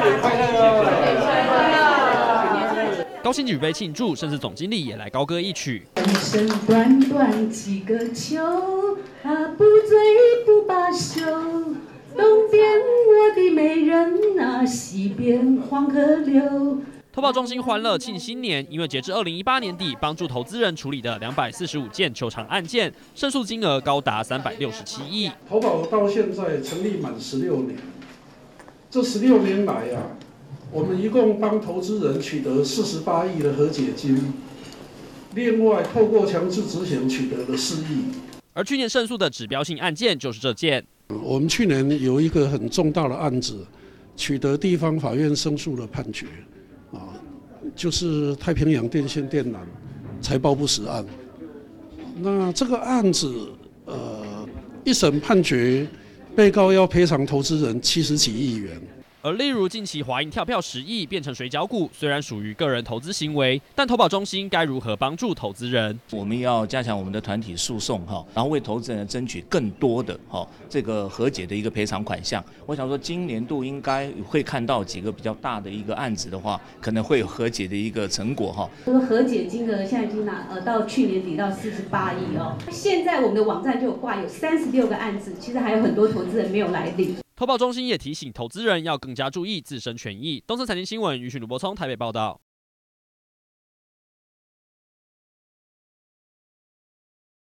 快乐！高兴举杯庆祝，甚至总经理也来高歌一曲。人生短短几个秋，啊，不醉不罢休。东边我的美人啊，西边黄河流。投保中心欢乐庆新年，因为截至二零一八年底，帮助投资人处理的两百四十五件求偿案件，胜诉金额高达三百六十七亿。投保到现在成立满十六年，这十六年来啊，我们一共帮投资人取得四十八亿的和解金，另外透过强制执行取得了四亿。而去年胜诉的指标性案件就是这件。我们去年有一个很重大的案子，取得地方法院胜诉的判决。啊，就是太平洋电线电缆财报不实案。那这个案子，呃，一审判决，被告要赔偿投资人七十几亿元。而例如近期华银跳票十亿变成水饺股，虽然属于个人投资行为，但投保中心该如何帮助投资人？我们要加强我们的团体诉讼哈，然后为投资人争取更多的哈这个和解的一个赔偿款项。我想说，今年度应该会看到几个比较大的一个案子的话，可能会有和解的一个成果哈。这个和解金额现在已经拿呃到去年底到四十八亿哦。现在我们的网站就有挂有三十六个案子，其实还有很多投资人没有来领。投报中心也提醒投资人要更加注意自身权益。东森财经新闻，余讯卢博聪台北报道。